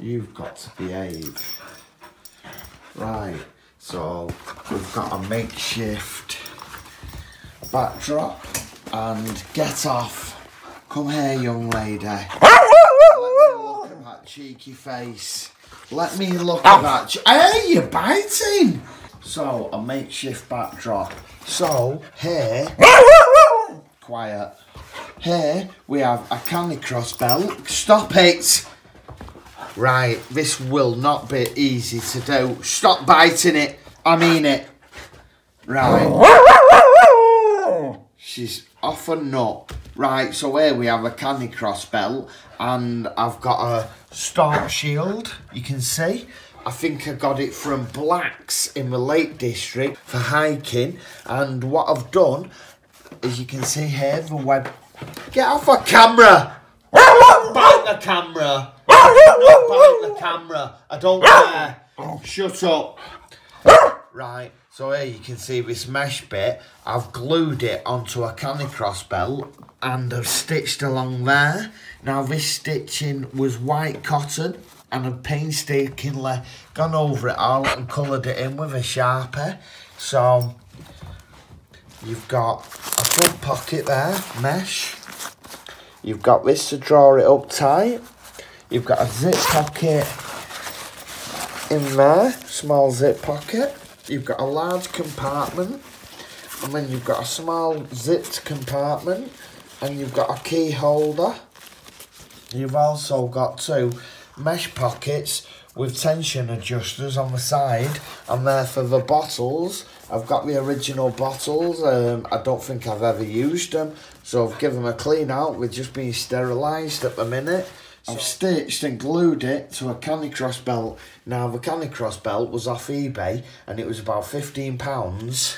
You've got to behave. Right, so we've got a makeshift backdrop and get off. Come here, young lady. Look at that cheeky face. Let me look at that. Hey, you're biting. So, a makeshift backdrop. So, here, quiet. Here, we have a canicross belt. Stop it. Right, this will not be easy to do. Stop biting it. I mean it. Right. She's off a nut. Right, so here we have a canicross belt, and I've got a Storm Shield, you can see. I think I got it from Blacks in the Lake District for hiking, and what I've done, as you can see here, the web... Get off a camera! Bite the camera! Not bite the camera! I don't care! Shut up! Right, so here you can see this mesh bit. I've glued it onto a canicross belt and I've stitched along there. Now this stitching was white cotton and I've painstakingly gone over it all and coloured it in with a Sharpie. So you've got a front pocket there, mesh. You've got this to draw it up tight. You've got a zip pocket in there, small zip pocket. You've got a large compartment, and then you've got a small zipped compartment, and you've got a key holder. You've also got two mesh pockets with tension adjusters on the side, and there for the bottles. I've got the original bottles. Um, I don't think I've ever used them, so I've given them a clean out with just being sterilised at the minute. I've stitched and glued it to a canicross belt. Now the canicross belt was off eBay and it was about £15.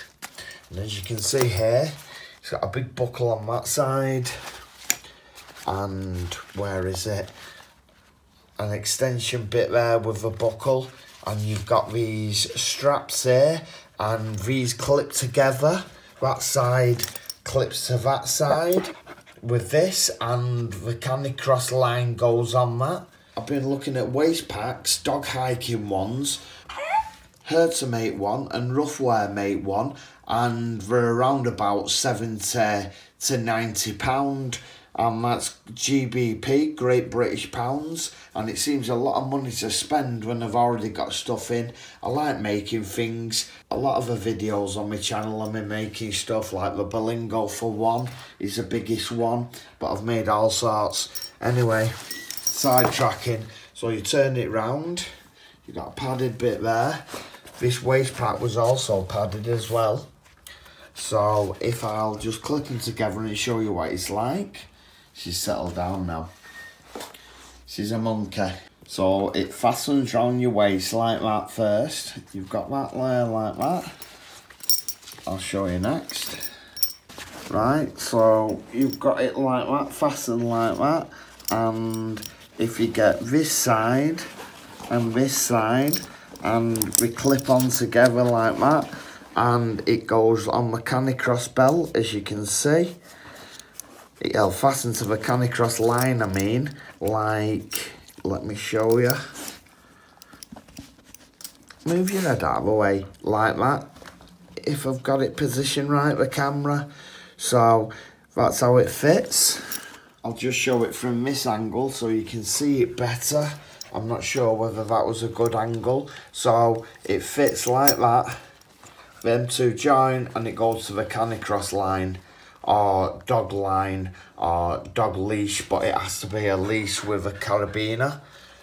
And as you can see here, it's got a big buckle on that side. And where is it? An extension bit there with a buckle. And you've got these straps here and these clip together. That side clips to that side with this and the canicross line goes on that. I've been looking at waist packs, dog hiking ones, Hertamate one and Ruffwear Mate one and they're around about 70 to 90 pound and that's GBP, Great British Pounds, and it seems a lot of money to spend when I've already got stuff in. I like making things. A lot of the videos on my channel I'm in making stuff like the Berlingo for one is the biggest one, but I've made all sorts. Anyway, sidetracking. So you turn it round, you got a padded bit there. This waist pack was also padded as well. So if I'll just clip them together and show you what it's like. She's settled down now. She's a monkey. So it fastens round your waist like that first. You've got that layer like that. I'll show you next. Right, so you've got it like that, fastened like that. And if you get this side and this side and we clip on together like that and it goes on the canicross belt as you can see it'll fasten to the canicross line I mean. Like let me show you move your head out of the way like that. If I've got it positioned right the camera. So that's how it fits. I'll just show it from this angle so you can see it better. I'm not sure whether that was a good angle. So it fits like that. Them two join and it goes to the canicross line or dog line or dog leash but it has to be a leash with a carabiner.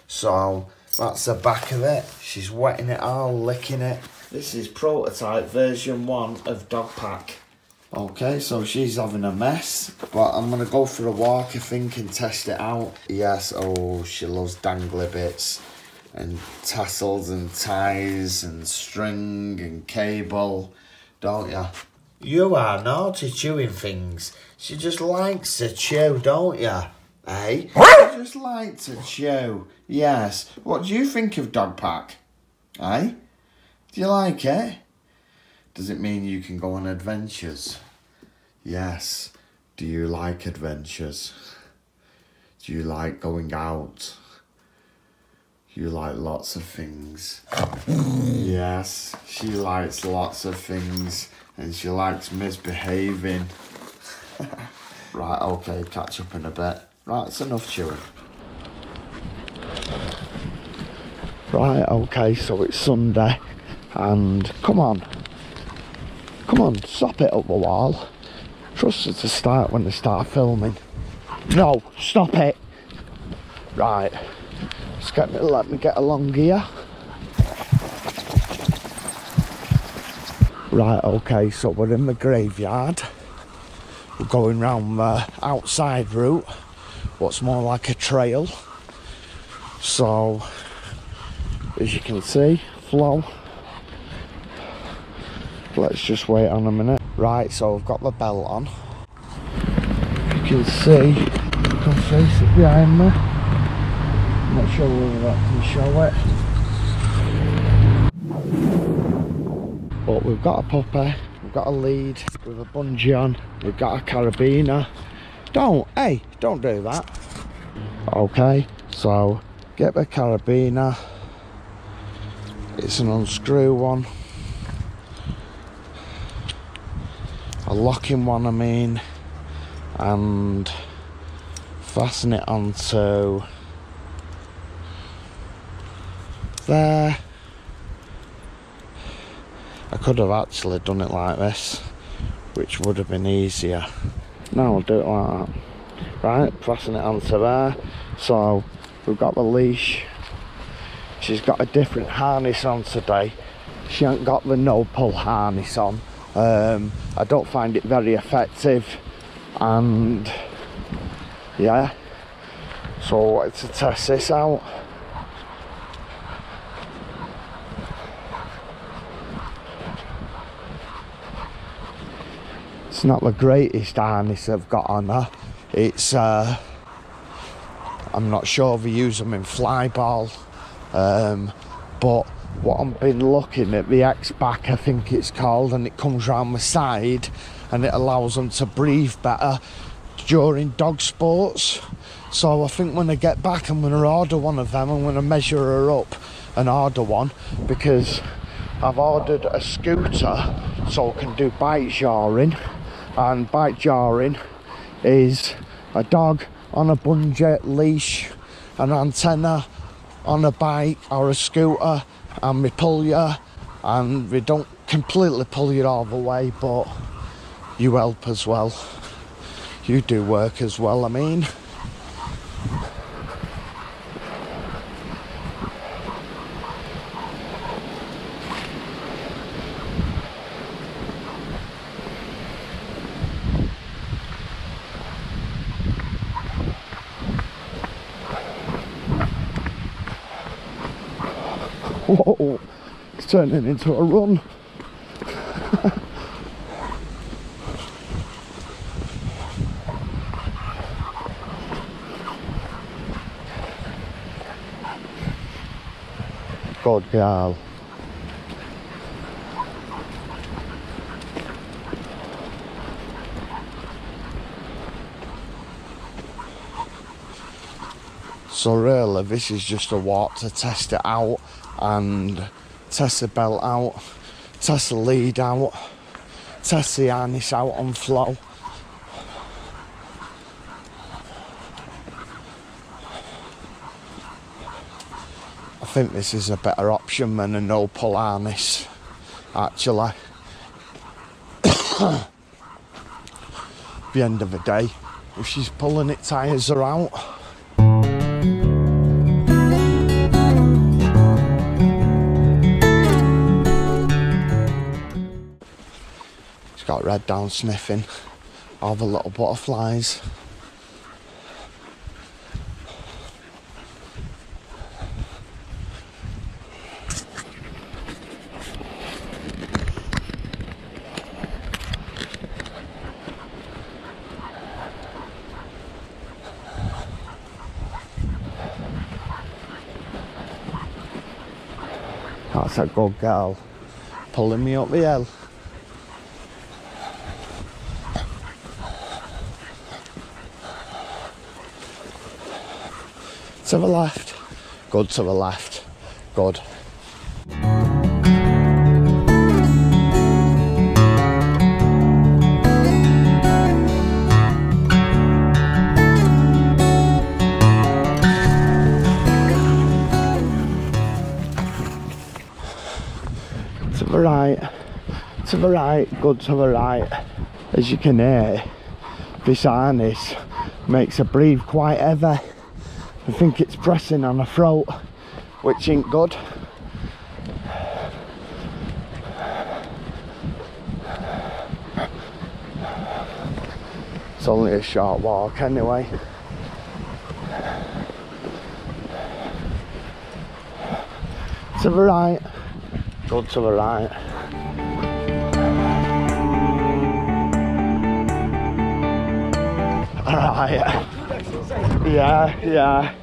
So that's the back of it. She's wetting it all licking it. This is prototype version one of Dog Pakk. Okay so she's having a mess but i'm gonna go for a walk i think and test it out. Yes oh she loves dangly bits and tassels and ties and string and cable, don't ya? You are naughty chewing things. She just likes to chew, don't ya? Eh? She just like to chew. Yes. What do you think of Dog Pakk? Eh? Do you like it? Does it mean you can go on adventures? Yes. Do you like adventures? Do you like going out? You like lots of things. yes, she likes lots of things and she likes misbehaving. right, okay, catch up in a bit. Right, it's enough chewing. Right, okay, so it's Sunday and come on. Come on, stop it up the wall. Trust her to start when they start filming. No, stop it. Right. Just get me, let me get along here. Right, okay, so we're in the graveyard. We're going round the outside route, what's more like a trail. So, as you can see, flow. Let's just wait on a minute. Right, so I've got the belt on. You can see, you can face it behind me. Not sure whether that can show it. But we've got a popper, we've got a lead with a bungee on, we've got a carabiner. Don't, hey, don't do that. Okay, so get the carabiner. It's an unscrew one. A locking one, I mean, and fasten it onto there. I could have actually done it like this, which would have been easier. Now I'll do it like that. Right, pressing it onto there. So we've got the leash. She's got a different harness on today. She hasn't got the no pull harness on. Um, I don't find it very effective and yeah so I wanted to test this out it's not the greatest harness I've got on her. It's uh, I'm not sure if we use them in flyball um, but what I've been looking at the X back I think it's called and it comes round the side and it allows them to breathe better during dog sports. So I think when I get back I'm going to order one of them. I'm going to measure her up and order one because I've ordered a scooter so I can do bikejoring and bikejoring is a dog on a bungee leash an antenna on a bike or a scooter and we pull you and we don't completely pull you all the way but you help as well. You do work as well I mean Whoa, it's turning into a run. Good girl. So really this is just a walk to test it out and test the belt out, test the lead out, test the harness out on flow. I think this is a better option than a no pull harness actually. the end of the day, if she's pulling it tyres are out. Got red down sniffing all the little butterflies. That's a good girl pulling me up the hill. To the left, Good to the left. Good. To the right, to the right, good to the right. As you can hear, this harness makes her breathe quite heavy. I think it's pressing on the throat, which ain't good. It's only a short walk anyway. To the right, good to the right. Alright. Yeah, yeah.